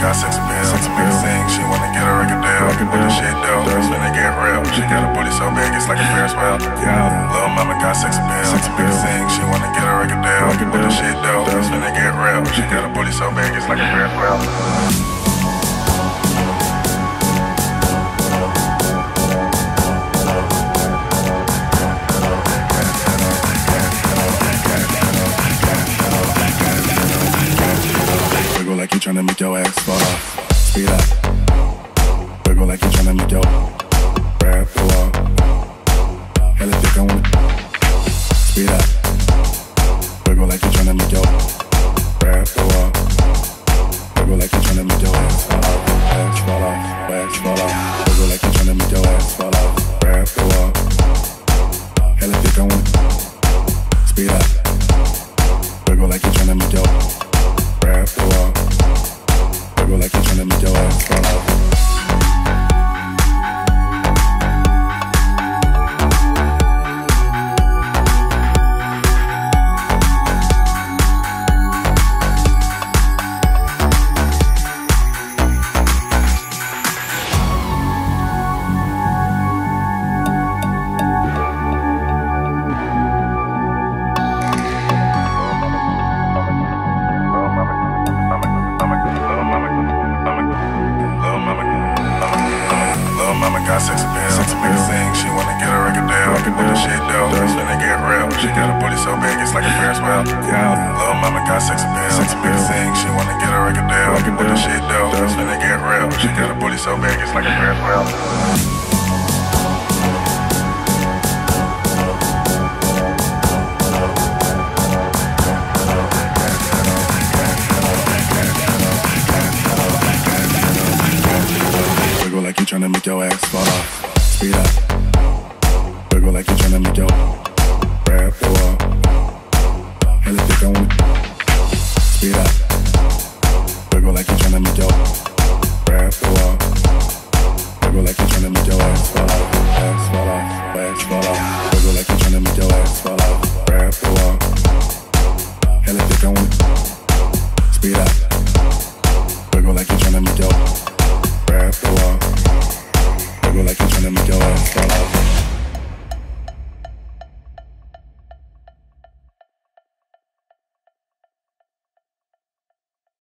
got sex appeal. Sex appeal. Sing, she wanna get a record deal. Record deal. the shit though, it's finna get real. She got a booty so big, it's like a Ferris wheel. Yeah. Little mama got sex appeal. Sex appeal. Sing, she wanna get a record deal. Record deal. the shit though, it's finna get real. She got a booty so big, it's like a Ferris wheel. Tryna make your ass fall off. Speed up. Wiggle like you tryna make your grab the wall. Hella thick, I wanna speed up. Wiggle like you tryna make your grab the wall. Wiggle like you tryna make your ass fall off. Ass fall off. Ass fall off. Wiggle like you tryna make your ass fall off. Grab the wall. Hella thick, I wanna speed up. Wiggle like you tryna make your She got a booty so big, it's like a Ferris wheel. Yeah. Little mama got sex appeal. Sex appeal. Sing, she wanna get a record deal. Record deal. the shit though, it's finna get real. She got a booty so big, it's like a Ferris wheel. Wiggle like you tryna make your ass fall off. Speed up. Wiggle like you tryna make your Speed up. Wiggle like you're trying to make your breath go